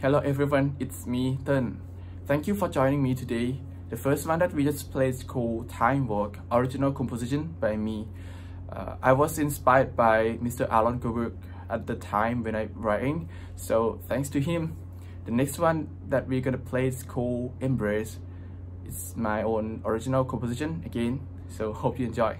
Hello everyone, it's me, Tân. Thank you for joining me today. The first one that we just played is called Time Walk, original composition by me. Uh, I was inspired by Mr. Alan Coburg at the time when I writing, so thanks to him. The next one that we're gonna play is called Embrace. It's my own original composition again, so hope you enjoy.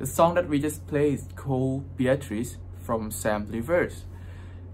The song that we just played is called Beatrice from Sam Rivers.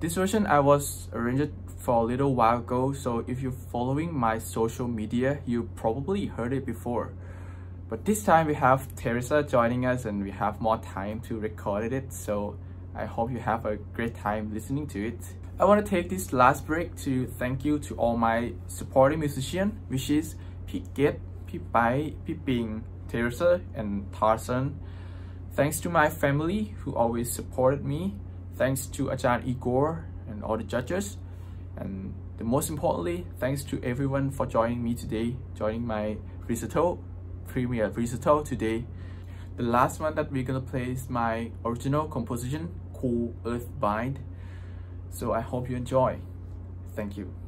This version I was arranged for a little while ago, so if you're following my social media, you probably heard it before. But this time we have Teresa joining us and we have more time to record it, so I hope you have a great time listening to it. I want to take this last break to thank you to all my supporting musicians, which is Get, Pete Bing, Teresa, and Tarzan. Thanks to my family who always supported me. Thanks to Ajahn Igor and all the judges. And the most importantly, thanks to everyone for joining me today, joining my recital, premiere recital today. The last one that we're gonna play is my original composition Cool Earth Bind. So I hope you enjoy. Thank you.